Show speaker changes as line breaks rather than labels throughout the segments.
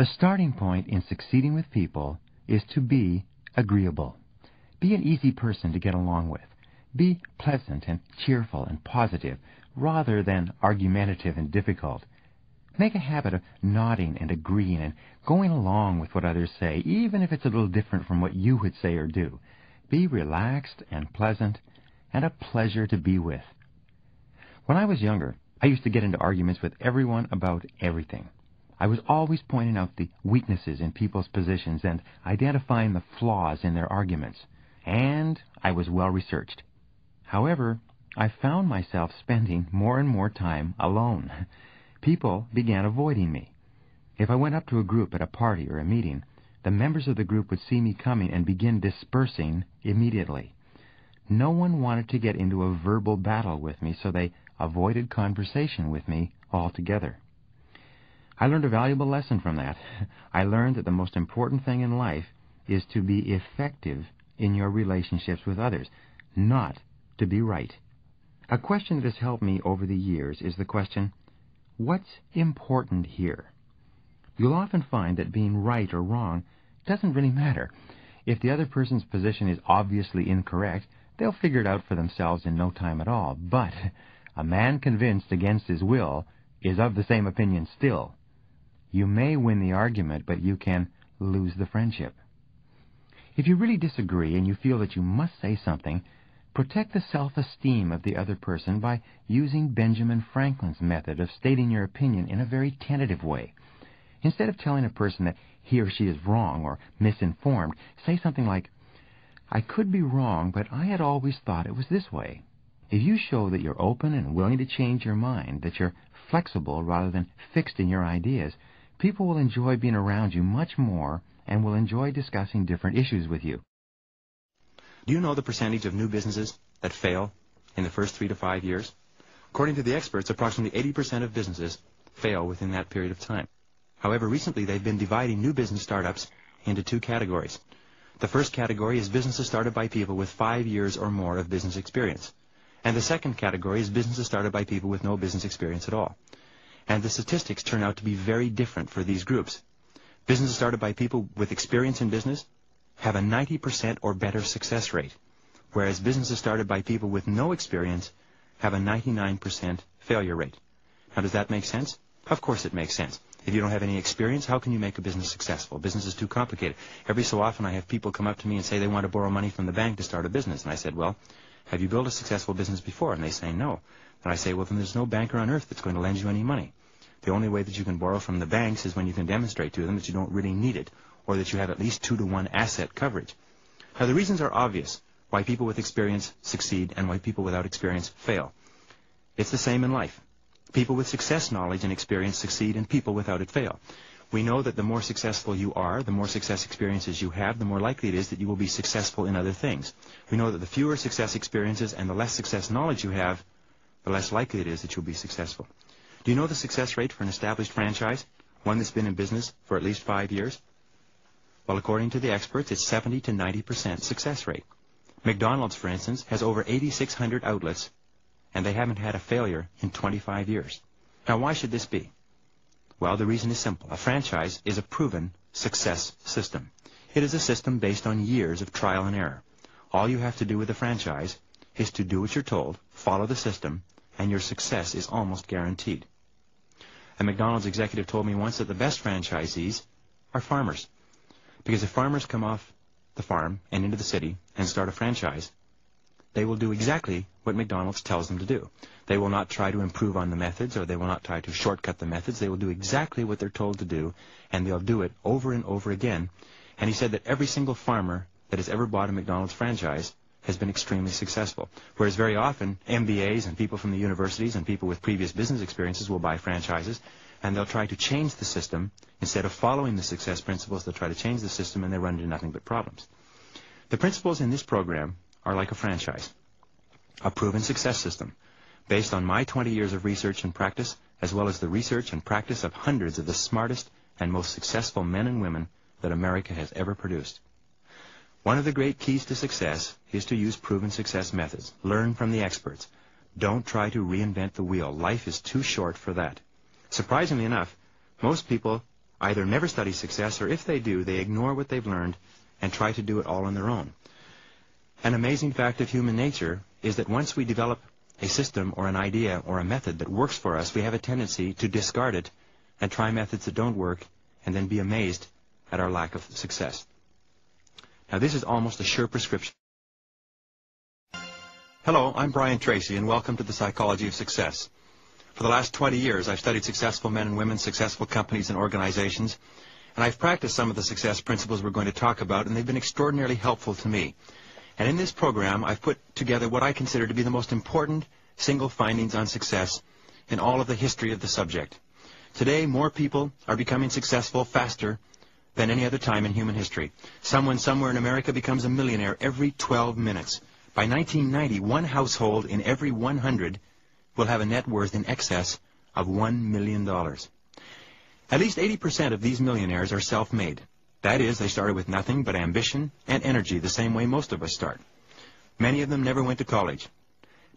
The starting point in succeeding with people is to be agreeable. Be an easy person to get along with. Be pleasant and cheerful and positive rather than argumentative and difficult. Make a habit of nodding and agreeing and going along with what others say, even if it's a little different from what you would say or do. Be relaxed and pleasant and a pleasure to be with. When I was younger, I used to get into arguments with everyone about everything. I was always pointing out the weaknesses in people's positions and identifying the flaws in their arguments. And I was well researched. However, I found myself spending more and more time alone. People began avoiding me. If I went up to a group at a party or a meeting, the members of the group would see me coming and begin dispersing immediately. No one wanted to get into a verbal battle with me, so they avoided conversation with me altogether. I learned a valuable lesson from that. I learned that the most important thing in life is to be effective in your relationships with others, not to be right. A question that has helped me over the years is the question, what's important here? You'll often find that being right or wrong doesn't really matter. If the other person's position is obviously incorrect, they'll figure it out for themselves in no time at all. But a man convinced against his will is of the same opinion still. You may win the argument, but you can lose the friendship. If you really disagree and you feel that you must say something, protect the self-esteem of the other person by using Benjamin Franklin's method of stating your opinion in a very tentative way. Instead of telling a person that he or she is wrong or misinformed, say something like, I could be wrong, but I had always thought it was this way. If you show that you're open and willing to change your mind, that you're flexible rather than fixed in your ideas, people will enjoy being around you much more and will enjoy discussing different issues with you.
Do you know the percentage of new businesses that fail in the first three to five years? According to the experts, approximately 80% of businesses fail within that period of time. However, recently they've been dividing new business startups into two categories. The first category is businesses started by people with five years or more of business experience. And the second category is businesses started by people with no business experience at all. And the statistics turn out to be very different for these groups. Businesses started by people with experience in business have a 90% or better success rate, whereas businesses started by people with no experience have a 99% failure rate. Now, does that make sense? Of course it makes sense. If you don't have any experience, how can you make a business successful? Business is too complicated. Every so often I have people come up to me and say they want to borrow money from the bank to start a business. And I said, well, have you built a successful business before? And they say no. And I say, well, then there's no banker on earth that's going to lend you any money. The only way that you can borrow from the banks is when you can demonstrate to them that you don't really need it, or that you have at least two to one asset coverage. Now, the reasons are obvious why people with experience succeed and why people without experience fail. It's the same in life. People with success knowledge and experience succeed, and people without it fail. We know that the more successful you are, the more success experiences you have, the more likely it is that you will be successful in other things. We know that the fewer success experiences and the less success knowledge you have, the less likely it is that you'll be successful. Do you know the success rate for an established franchise, one that's been in business for at least five years? Well, according to the experts, it's 70 to 90% success rate. McDonald's, for instance, has over 8,600 outlets, and they haven't had a failure in 25 years. Now, why should this be? Well, the reason is simple. A franchise is a proven success system. It is a system based on years of trial and error. All you have to do with a franchise is to do what you're told, follow the system, and your success is almost guaranteed. A McDonald's executive told me once that the best franchisees are farmers. Because if farmers come off the farm and into the city and start a franchise, they will do exactly what McDonald's tells them to do. They will not try to improve on the methods or they will not try to shortcut the methods. They will do exactly what they're told to do and they'll do it over and over again. And he said that every single farmer that has ever bought a McDonald's franchise has been extremely successful. Whereas very often, MBAs and people from the universities and people with previous business experiences will buy franchises, and they'll try to change the system. Instead of following the success principles, they'll try to change the system, and they run into nothing but problems. The principles in this program are like a franchise, a proven success system, based on my 20 years of research and practice, as well as the research and practice of hundreds of the smartest and most successful men and women that America has ever produced. One of the great keys to success is to use proven success methods. Learn from the experts. Don't try to reinvent the wheel. Life is too short for that. Surprisingly enough, most people either never study success or if they do, they ignore what they've learned and try to do it all on their own. An amazing fact of human nature is that once we develop a system or an idea or a method that works for us, we have a tendency to discard it and try methods that don't work and then be amazed at our lack of success. Now this is almost a sure prescription. Hello, I'm Brian Tracy and welcome to the Psychology of Success. For the last 20 years, I've studied successful men and women, successful companies and organizations, and I've practiced some of the success principles we're going to talk about, and they've been extraordinarily helpful to me. And in this program, I've put together what I consider to be the most important single findings on success in all of the history of the subject. Today, more people are becoming successful faster than any other time in human history. Someone somewhere in America becomes a millionaire every 12 minutes. By 1990, one household in every 100 will have a net worth in excess of $1 million. At least 80% of these millionaires are self-made. That is, they started with nothing but ambition and energy the same way most of us start. Many of them never went to college.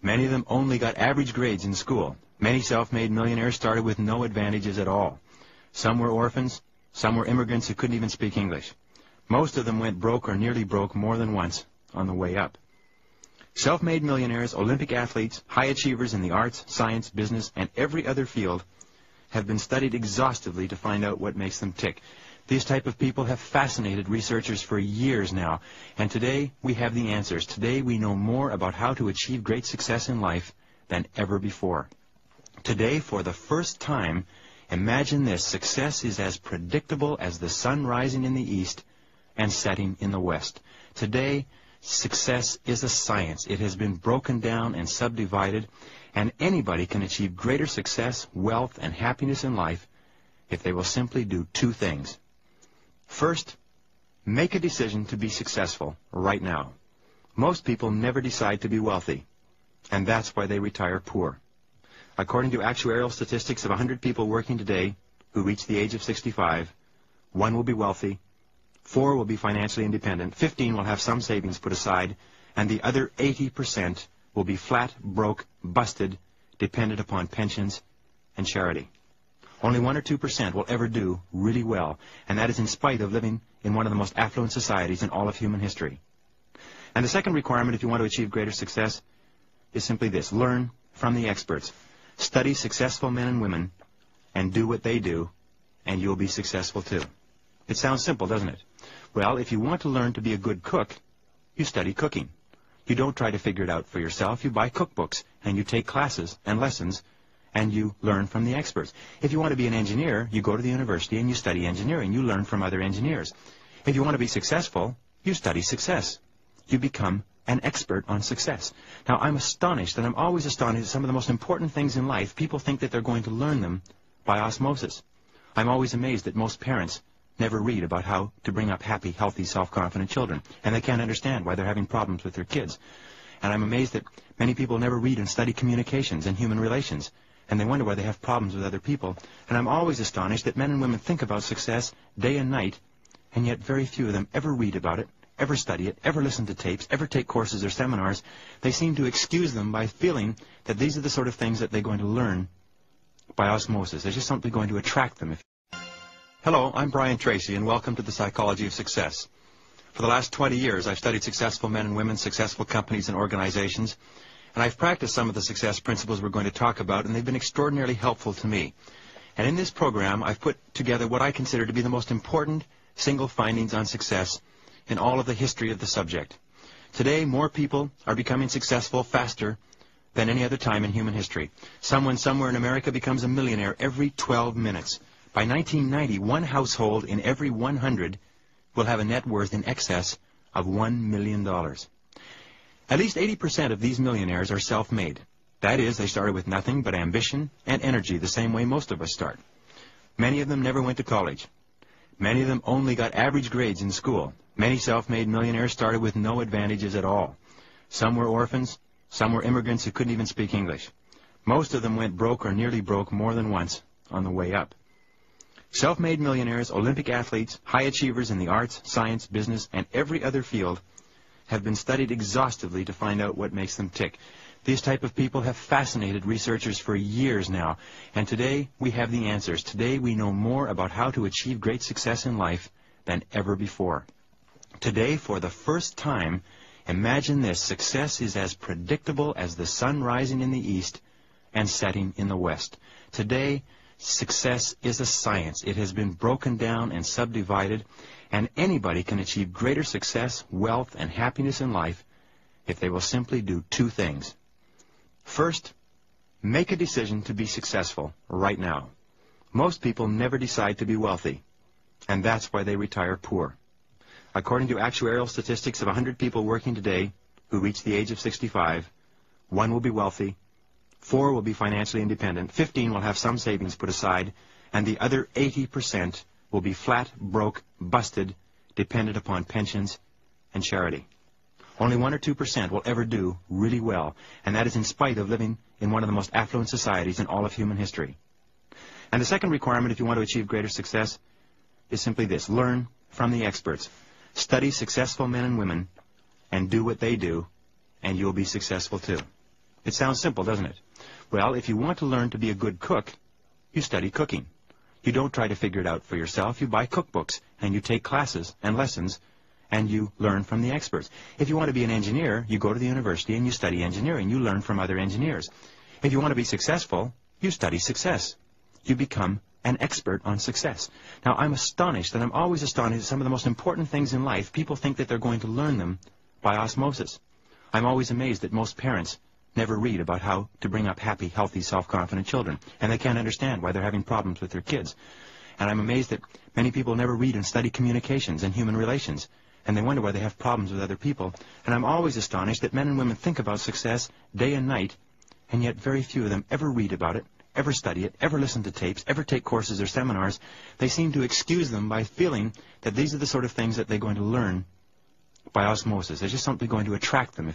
Many of them only got average grades in school. Many self-made millionaires started with no advantages at all. Some were orphans, some were immigrants who couldn't even speak English. Most of them went broke or nearly broke more than once on the way up. Self-made millionaires, Olympic athletes, high achievers in the arts, science, business, and every other field have been studied exhaustively to find out what makes them tick. These type of people have fascinated researchers for years now, and today we have the answers. Today we know more about how to achieve great success in life than ever before. Today, for the first time, imagine this, success is as predictable as the sun rising in the east and setting in the west. Today, Success is a science. It has been broken down and subdivided, and anybody can achieve greater success, wealth, and happiness in life if they will simply do two things. First, make a decision to be successful right now. Most people never decide to be wealthy, and that's why they retire poor. According to actuarial statistics of 100 people working today who reach the age of 65, one will be wealthy Four will be financially independent. Fifteen will have some savings put aside. And the other 80% will be flat, broke, busted, dependent upon pensions and charity. Only 1 or 2% will ever do really well, and that is in spite of living in one of the most affluent societies in all of human history. And the second requirement if you want to achieve greater success is simply this. Learn from the experts. Study successful men and women and do what they do, and you'll be successful too. It sounds simple, doesn't it? Well, if you want to learn to be a good cook, you study cooking. You don't try to figure it out for yourself. You buy cookbooks, and you take classes and lessons, and you learn from the experts. If you want to be an engineer, you go to the university and you study engineering. You learn from other engineers. If you want to be successful, you study success. You become an expert on success. Now, I'm astonished, and I'm always astonished at some of the most important things in life. People think that they're going to learn them by osmosis. I'm always amazed that most parents never read about how to bring up happy, healthy, self-confident children, and they can't understand why they're having problems with their kids. And I'm amazed that many people never read and study communications and human relations, and they wonder why they have problems with other people. And I'm always astonished that men and women think about success day and night, and yet very few of them ever read about it, ever study it, ever listen to tapes, ever take courses or seminars. They seem to excuse them by feeling that these are the sort of things that they're going to learn by osmosis. There's just something going to attract them. Hello, I'm Brian Tracy, and welcome to the Psychology of Success. For the last 20 years, I've studied successful men and women, successful companies and organizations, and I've practiced some of the success principles we're going to talk about, and they've been extraordinarily helpful to me. And in this program, I've put together what I consider to be the most important single findings on success in all of the history of the subject. Today, more people are becoming successful faster than any other time in human history. Someone somewhere in America becomes a millionaire every 12 minutes. By 1990, one household in every 100 will have a net worth in excess of $1 million. At least 80% of these millionaires are self-made. That is, they started with nothing but ambition and energy the same way most of us start. Many of them never went to college. Many of them only got average grades in school. Many self-made millionaires started with no advantages at all. Some were orphans. Some were immigrants who couldn't even speak English. Most of them went broke or nearly broke more than once on the way up. Self-made millionaires, Olympic athletes, high achievers in the arts, science, business, and every other field have been studied exhaustively to find out what makes them tick. These type of people have fascinated researchers for years now, and today we have the answers. Today we know more about how to achieve great success in life than ever before. Today, for the first time, imagine this, success is as predictable as the sun rising in the east and setting in the west. Today, success is a science. It has been broken down and subdivided, and anybody can achieve greater success, wealth, and happiness in life if they will simply do two things. First, make a decision to be successful right now. Most people never decide to be wealthy, and that's why they retire poor. According to actuarial statistics of 100 people working today who reach the age of 65, one will be wealthy, four will be financially independent, 15 will have some savings put aside, and the other 80% will be flat, broke, busted, dependent upon pensions and charity. Only 1 or 2% will ever do really well, and that is in spite of living in one of the most affluent societies in all of human history. And the second requirement if you want to achieve greater success is simply this. Learn from the experts. Study successful men and women and do what they do, and you'll be successful too. It sounds simple, doesn't it? Well, if you want to learn to be a good cook, you study cooking. You don't try to figure it out for yourself. You buy cookbooks, and you take classes and lessons, and you learn from the experts. If you want to be an engineer, you go to the university and you study engineering. You learn from other engineers. If you want to be successful, you study success. You become an expert on success. Now, I'm astonished, and I'm always astonished at some of the most important things in life. People think that they're going to learn them by osmosis. I'm always amazed that most parents never read about how to bring up happy, healthy, self-confident children, and they can't understand why they're having problems with their kids. And I'm amazed that many people never read and study communications and human relations, and they wonder why they have problems with other people. And I'm always astonished that men and women think about success day and night, and yet very few of them ever read about it ever study it, ever listen to tapes, ever take courses or seminars, they seem to excuse them by feeling that these are the sort of things that they're going to learn by osmosis. There's just something going to attract them.